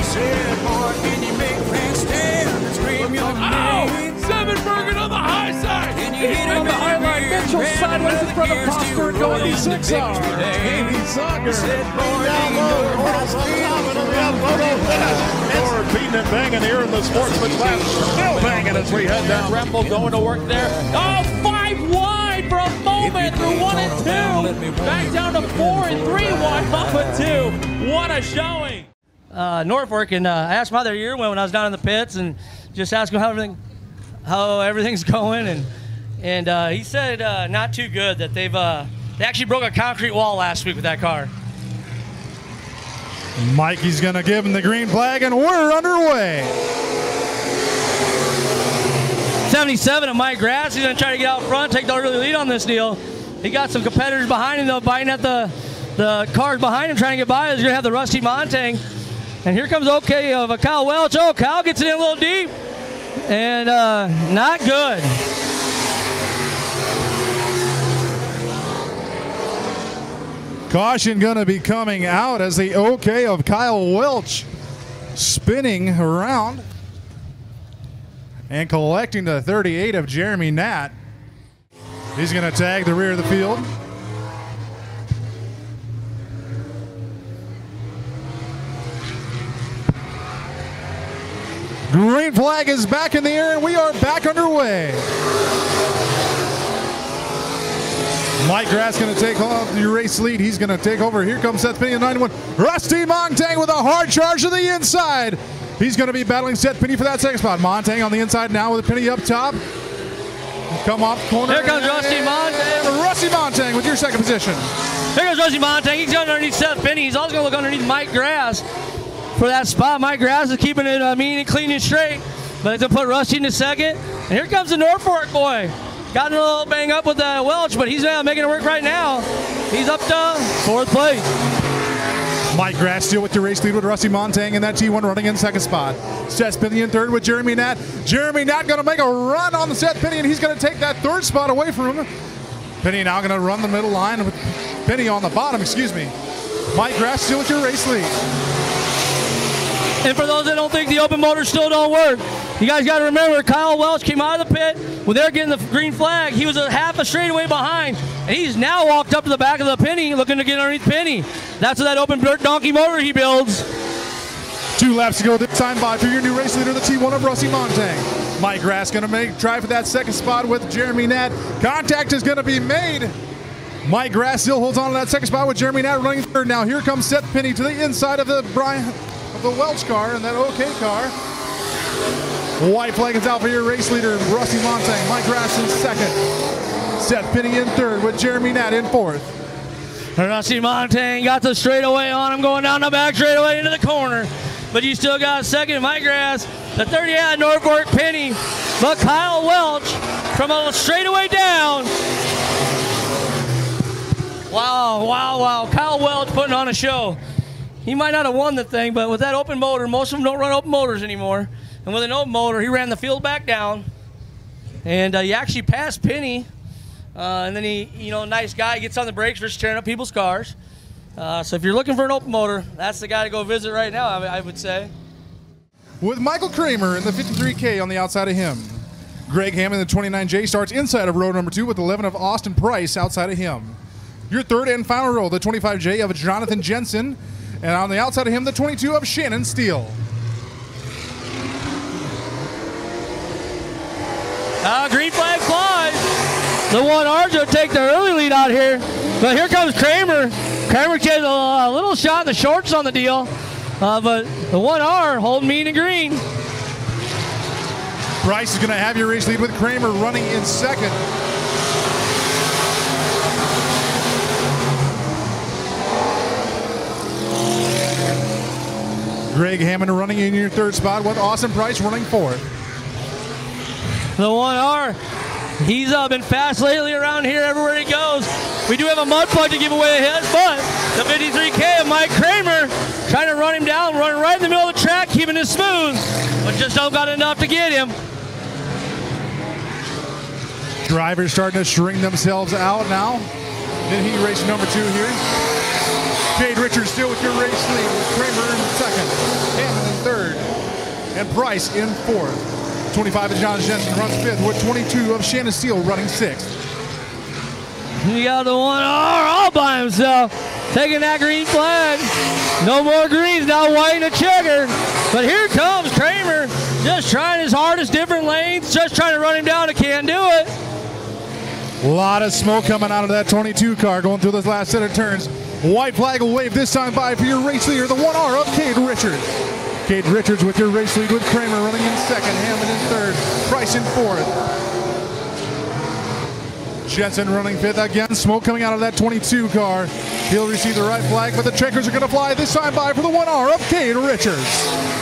He said, boy, can you make fans stand and scream your name? Seven Bergen on the high side. Can you hit On the highlight, Mitchell sideways in front of Foster and going to six hour. Jamie Zucker. Said, boy, do Down low, know Portal how Sullivan the Photo finish. Or beating and banging here in the sportsman class. Still banging as we head down. Rempel going to work there. Oh, five wide for a moment through one and two. Back down to four and three wide off of two. What a showing. Uh, Norfolk, and uh, I asked him how their year went when I was down in the pits, and just asked him how everything, how everything's going, and and uh, he said uh, not too good. That they've uh, they actually broke a concrete wall last week with that car. Mikey's going to give him the green flag, and we're underway. 77 of Mike Grass. He's gonna try to get out front, take the early lead on this deal. He got some competitors behind him though, biting at the the cars behind him, trying to get by. He's gonna have the Rusty Montang, and here comes OK of a Kyle Welch. Oh, Kyle gets it in a little deep, and uh, not good. Caution going to be coming out as the OK of Kyle Welch spinning around and collecting the 38 of Jeremy Nat. He's going to tag the rear of the field. Green flag is back in the air and we are back underway. Mike Grass going to take off the race lead. He's going to take over. Here comes Seth Penny in 91. Rusty Montang with a hard charge to the inside. He's going to be battling Seth Penny for that second spot. Montang on the inside now with a Penny up top. Come off corner. Here comes Rusty Montang. Rusty Montang with your second position. Here goes Rusty Montang. He's going underneath Seth Penny. He's also going to look underneath Mike Grass for that spot. Mike Grass is keeping it uh, mean and clean and straight. But to put Rusty in the second. And here comes the Norfolk boy. Got a little bang up with uh, Welch, but he's uh, making it work right now. He's up to fourth place. Mike Grass still with your race lead with Rusty Montang and that T1 running in second spot. Seth Penny in third with Jeremy Nat. Jeremy Nat going to make a run on the Seth and he's going to take that third spot away from him. Penny now going to run the middle line with Penny on the bottom, excuse me. Mike Grass still with your race lead. And for those that don't think the open motor still don't work, you guys got to remember Kyle Welch came out of the pit when they're getting the green flag. He was a half a straightaway behind, and he's now walked up to the back of the Penny looking to get underneath Penny. That's what that open dirt donkey motor he builds. Two laps to go this time by for your new race leader, the T1 of Rusty Montang. Mike Grass going to make try for that second spot with Jeremy Nat. Contact is going to be made. Mike Grass still holds on to that second spot with Jeremy Nat running third. Now here comes Seth Penny to the inside of the Brian of the Welch car and that OK car. White flag is out for your race leader, Rusty Montang. Mike Grass in second. Seth Penny in third with Jeremy Nat in fourth. Rusty Montang got the straightaway on him, going down the back straightaway into the corner. But you still got second, Mike Grass. The 30 out Norfolk Penny. But Kyle Welch from a straightaway down. Wow, wow, wow. Kyle Welch putting on a show. He might not have won the thing, but with that open motor, most of them don't run open motors anymore. And with an open motor, he ran the field back down. And uh, he actually passed Penny. Uh, and then he, you know, nice guy, gets on the brakes, starts tearing up people's cars. Uh, so if you're looking for an open motor, that's the guy to go visit right now, I, I would say. with Michael Kramer in the 53K on the outside of him. Greg Hammond in the 29J starts inside of row number two with 11 of Austin Price outside of him. Your third and final row, the 25J of Jonathan Jensen, and on the outside of him, the 22 of Shannon Steele. Uh, green flag flies. The one Arjo take the early lead out here. But here comes Kramer. Kramer gets a, a little shot in the shorts on the deal. Uh, but the 1R holding mean and green. Bryce is going to have your race lead with Kramer running in second. Greg Hammond running in your third spot with Austin Price running fourth. The 1R. He's uh, been fast lately around here everywhere he goes. We do have a mud plug to give away ahead, but the 53K of Mike Kramer trying to run him down, running right in the middle of the track, keeping it smooth, but just don't got enough to get him. Drivers starting to string themselves out now. Then he race number two here. Cade Richards still with your race lead with Kramer in second. Hammond in third, and Price in fourth. 25 of John Jensen runs fifth with 22 of Shannon Steele running sixth. He got the one R all by himself, taking that green flag. No more greens, now white and a checker. But here comes Kramer, just trying his hardest, different lanes, just trying to run him down. He can't do it. A lot of smoke coming out of that 22 car going through this last set of turns. White flag will wave this time by for your race leader, the 1R of Cade Richards. Cade Richards with your race lead with Kramer running in second, Hammond in third, Price in fourth. Jensen running fifth again. Smoke coming out of that 22 car. He'll receive the right flag, but the checkers are going to fly this time by for the 1R of Cade Richards.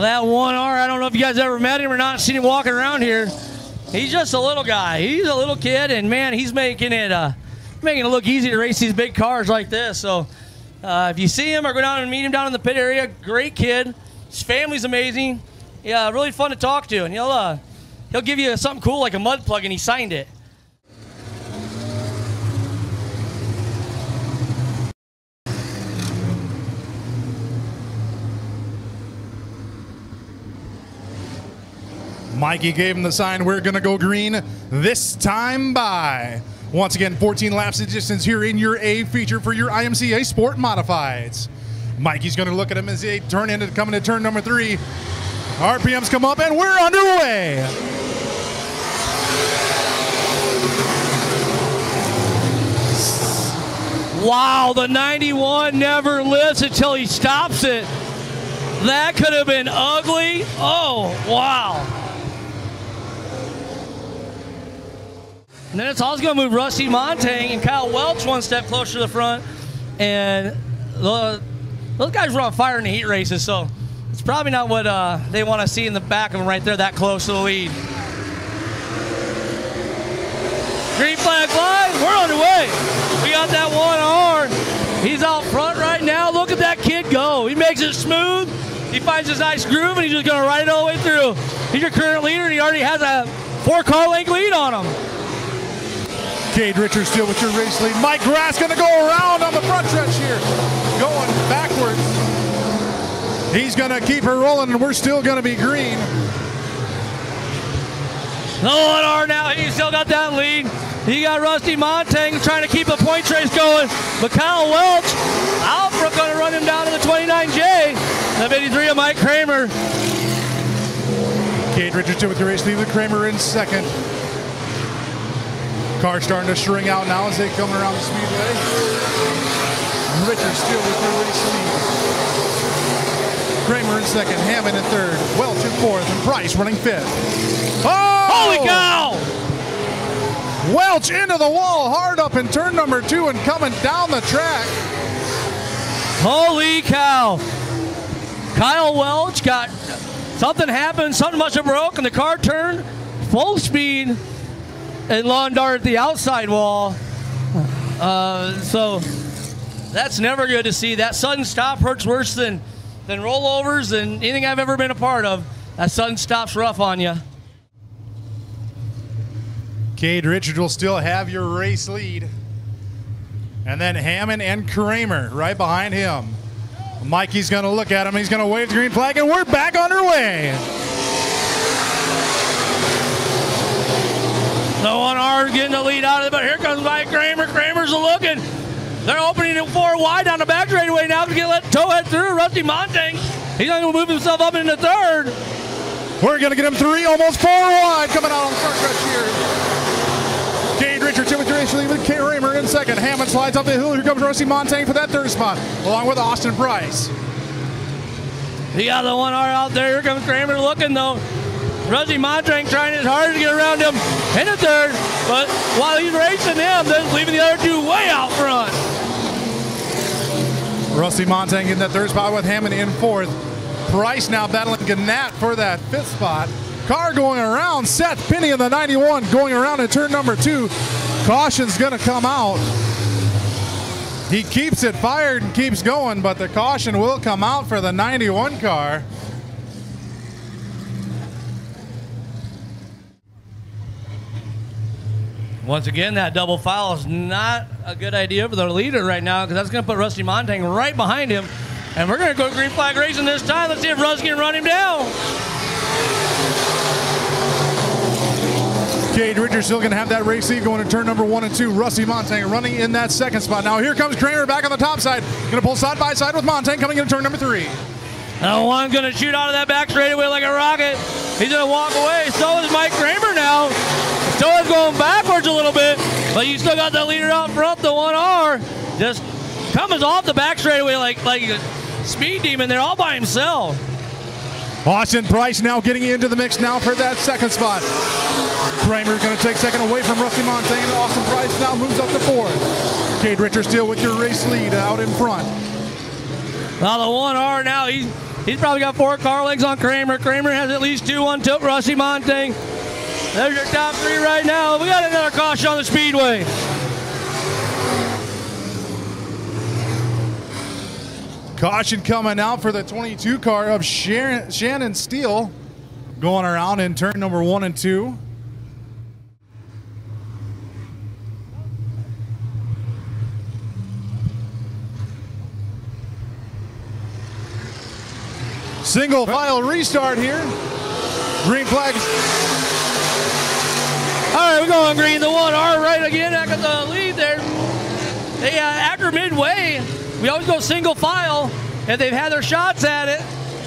That 1R, I don't know if you guys ever met him or not, seen him walking around here. He's just a little guy. He's a little kid, and man, he's making it uh, making it look easy to race these big cars like this. So, uh, if you see him or go down and meet him down in the pit area, great kid. His family's amazing. Yeah, really fun to talk to, and he'll uh, he'll give you something cool like a mud plug, and he signed it. Mikey gave him the sign, we're going to go green this time by. Once again, 14 laps of distance here in your A feature for your IMCA Sport Modifieds. Mikey's going to look at him as they turn into coming to turn number three. RPMs come up and we're underway. Wow, the 91 never lifts until he stops it. That could have been ugly. Oh, wow. And then it's also going to move Rusty Montang and Kyle Welch one step closer to the front. And the, those guys were on fire in the heat races, so it's probably not what uh, they want to see in the back of them right there, that close to the lead. Green flag flies. We're underway. We got that one R. He's out front right now. Look at that kid go. He makes it smooth. He finds his nice groove, and he's just going to ride it all the way through. He's your current leader, and he already has a four-car length lead on him. Cade Richards still with your race lead. Mike Grass going to go around on the front stretch here. Going backwards. He's going to keep her rolling, and we're still going to be green. Oh, no one R now. He still got that lead. He got Rusty Montang trying to keep a point race going. But Kyle Welch, Alfred going to run him down to the 29J. The 83 of Mike Kramer. Cade Richards still with your race lead with Kramer in second. Car starting to string out now as they come around the speedway. Richards still with your race lead. Kramer in second, Hammond in third, Welch in fourth, and Price running fifth. Oh! Holy cow! Welch into the wall, hard up in turn number two and coming down the track. Holy cow! Kyle Welch got something happened, something must have broke, and the car turned full speed and lawn dart the outside wall. Uh, so that's never good to see. That sudden stop hurts worse than than rollovers and anything I've ever been a part of. That sudden stop's rough on you. Cade Richards will still have your race lead. And then Hammond and Kramer right behind him. Mikey's going to look at him. He's going to wave the green flag, and we're back underway. No one R getting the lead out of it, but here comes Mike Kramer. Kramer's looking. They're opening it four wide on the back straightaway now to get let towhead through. Rusty Montang. He's going to move himself up into third. We're going to get him three, almost four wide coming out on the stretch here. Cade Richards with lead with Kramer in second. Hammond slides up the hill. Here comes Rusty Montang for that third spot, along with Austin Price. He got the one R out there. Here comes Kramer looking though. Rusty Montang trying his hardest to get around him in the third, but while he's racing him, then leaving the other two way out front. Rusty Montang in that third spot with Hammond in fourth. Price now battling Gannett for that fifth spot. Car going around. Seth Penny in the 91 going around in turn number two. Caution's going to come out. He keeps it fired and keeps going, but the caution will come out for the 91 car. Once again, that double foul is not a good idea for the leader right now because that's going to put Rusty Montang right behind him. And we're going to go green flag racing this time. Let's see if Rusty can run him down. Cade Richards still going to have that race lead going to turn number one and two. Rusty Montang running in that second spot. Now here comes Kramer back on the top side. Going to pull side by side with Montang coming into turn number three. Now one going to shoot out of that back straightaway like a rocket. He's going to walk away. So is Mike Kramer now. Is going backwards a little bit, but you still got the leader out front, the 1R. Just coming off the back straightaway like like a speed demon there all by himself. Austin Price now getting into the mix now for that second spot. Kramer going to take second away from Rusty Montang. Austin Price now moves up to fourth. Cade Richards still with your race lead out in front. Now the 1R now, he's, he's probably got four car legs on Kramer. Kramer has at least two on tilt Rusty Montang. There's your top three right now. We got another caution on the speedway. Caution coming out for the 22 car of Sharon, Shannon Steele going around in turn number one and two. Single file restart here. Green flag. All right, we're going green. The 1R right again. I got the lead there. They, uh, after midway, we always go single file, and they've had their shots at it.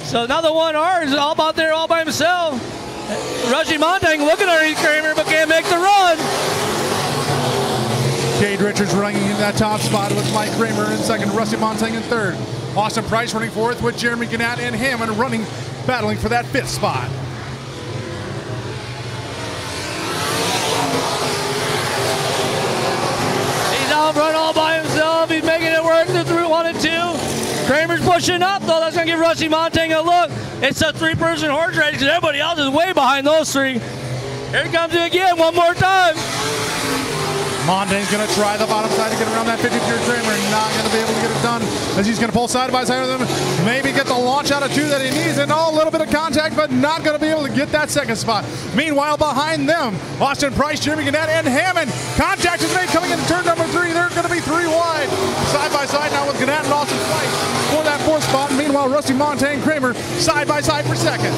So now the 1R is all about there all by himself. Rusty Montang looking at Kramer, but can't make the run. Cade Richards running in that top spot with Mike Kramer in second, Rusty Montang in third. Austin Price running fourth with Jeremy Gannett and Hammond running, battling for that fifth spot. Front all by himself. He's making it work through one and two. Kramer's pushing up, though. That's going to give Rusty Montang a look. It's a three-person horse race because everybody else is way behind those three. Here comes it again, one more time. Montang's going to try the bottom side to get around that 50 tier Kramer. Not going to be able to get it done as he's going to pull side by side with him. Maybe get the launch out of two that he needs and all a little bit of contact, but not going to be able to get that second spot. Meanwhile, behind them, Austin Price, Jeremy Gannett, and Hammond. Contact is made coming into turn number three. They're going to be three wide. Side by side now with Gannett and Austin Price for that fourth spot. Meanwhile, Rusty Montang, Kramer side by side for second.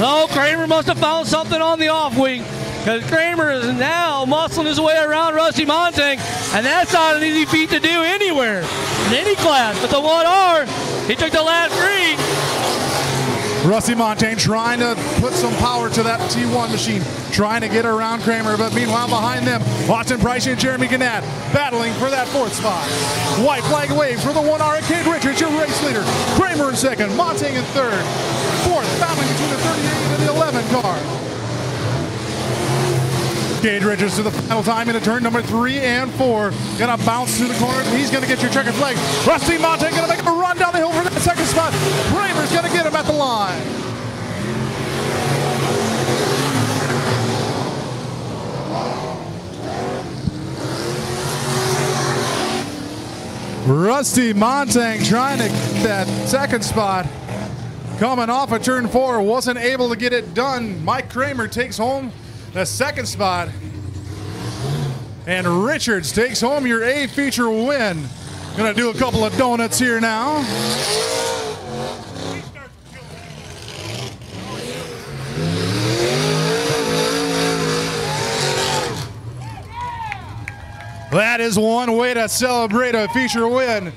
Oh, Kramer must have found something on the off wing. Because Kramer is now muscling his way around Rusty Montang, and that's not an easy feat to do anywhere, in any class. But the 1R, he took the last green. Rusty Montang trying to put some power to that T1 machine, trying to get around Kramer, but meanwhile behind them, Austin Price and Jeremy Gannett battling for that fourth spot. White flag wave for the 1R Cade Richards, your race leader. Kramer in second, Montang in third. Fourth, battling between the 38 and the 11 car. Cade Richards to the final time into turn number three and four. Gonna bounce through the corner. He's gonna get your checkered flag. Rusty Montang gonna make a run down the hill for that second spot. Kramer's gonna get him at the line. Rusty Montang trying to get that second spot. Coming off of turn four, wasn't able to get it done. Mike Kramer takes home the second spot. And Richards takes home your A feature win. Gonna do a couple of donuts here now. That is one way to celebrate a feature win.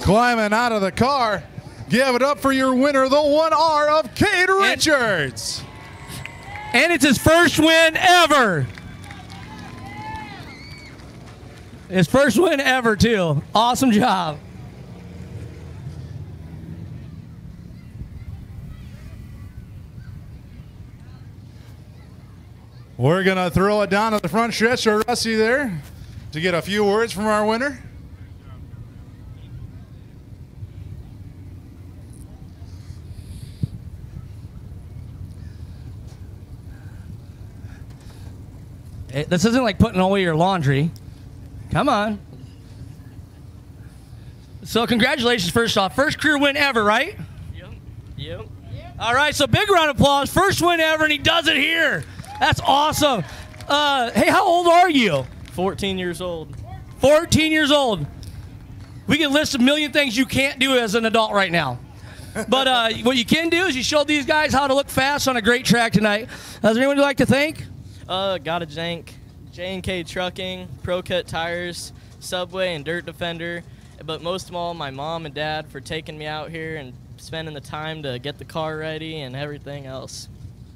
Climbing out of the car. Give it up for your winner, the 1R of Cade Richards. And it's his first win ever. His first win ever, too. Awesome job. We're going to throw it down at the front stretch to Rusty there to get a few words from our winner. It- this isn't like putting away your laundry. Come on. So, congratulations, first off. First career win ever, right? Yep. Yep. All right, so big round of applause. First win ever, and he does it here. That's awesome. Uh, hey, how old are you? 14 years old. 14 years old. We can list a million things you can't do as an adult right now. But uh, what you can do is you showed these guys how to look fast on a great track tonight. Uh, is there anyone you'd like to thank? Uh, got a Jank, J&K Trucking, Pro Cut Tires, Subway, and Dirt Defender. But most of all, my mom and dad for taking me out here and spending the time to get the car ready and everything else.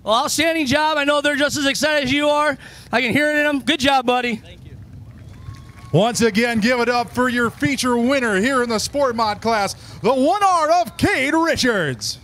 Well, outstanding job. I know they're just as excited as you are. I can hear it in them. Good job, buddy. Thank you. Once again, give it up for your feature winner here in the Sport Mod class, the 1R of Cade Richards.